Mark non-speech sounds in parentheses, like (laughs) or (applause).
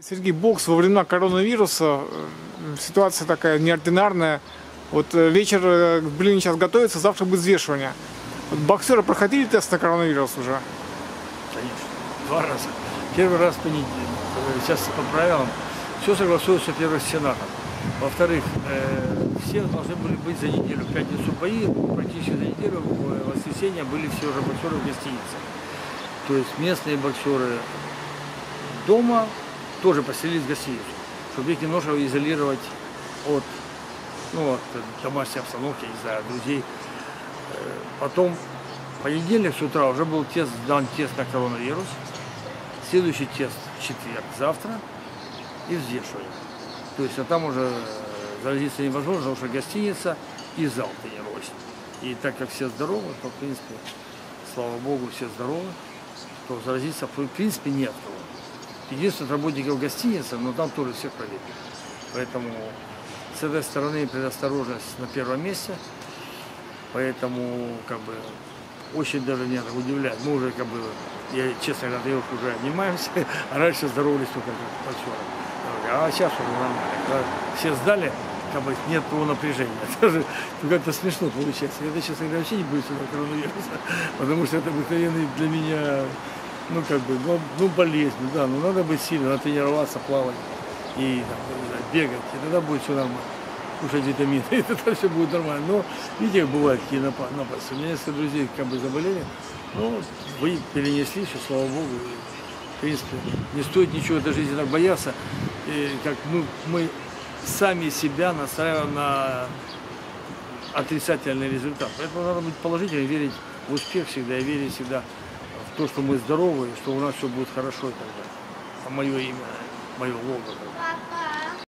Сергей, бокс во времена коронавируса, э, ситуация такая неординарная. Вот э, вечер, э, блин, сейчас готовится, завтра будет взвешивание. Вот боксеры проходили тест на коронавирус уже? Конечно. Два раза. Первый раз понедельник. Сейчас по правилам все согласуется, во-первых, с Сенатом. Во-вторых, э, все должны были быть за неделю. В пятницу бои, практически за неделю, в воскресенье были все уже боксеры в гостинице. То есть местные боксеры дома тоже поселились в гостиницу, чтобы их немножко изолировать от, ну, от домашней обстановки, не знаю, друзей. Э, Потом понедельник с утра уже был тест, дан тест на коронавирус. Следующий тест четверг, завтра и взвешивание. То есть, а там уже э, заразиться невозможно, потому что гостиница и зал тренировочный. И так как все здоровы, то, в принципе, слава богу, все здоровы, то заразиться, в принципе, нет кого. Единственное, работников гостиницы, но там тоже всех проверили. Поэтому с этой стороны предосторожность на первом месте. Поэтому, как бы, очень даже меня так удивляет. Мы уже, как бы, я, честно говоря, тренировкой уже занимаемся, (laughs) а раньше здоровались только боксеры. А сейчас уже нормально. Все сдали, как бы нет того напряжения. (laughs) Даже как-то смешно получается. Это, честно говоря, вообще не будет сюда коронавируса, (laughs) потому что это обыкновенный для меня, ну, как бы, ну, ну болезнь, да, ну, надо быть сильным, надо тренироваться, плавать и там, бегать, и тогда будет все нормально. Кушать витамины, и тогда все будет нормально. Но, видите, бывают напа- напасти. У меня несколько друзей как бы заболели, но вы перенесли, все, слава богу, в принципе, не стоит ничего этой жизни так бояться, и как мы, мы сами себя настраиваем на отрицательный результат. Поэтому надо быть положительным, верить в успех всегда, и верить всегда то, что мы здоровы, что у нас все будет хорошо далее. А мое имя, мое лого,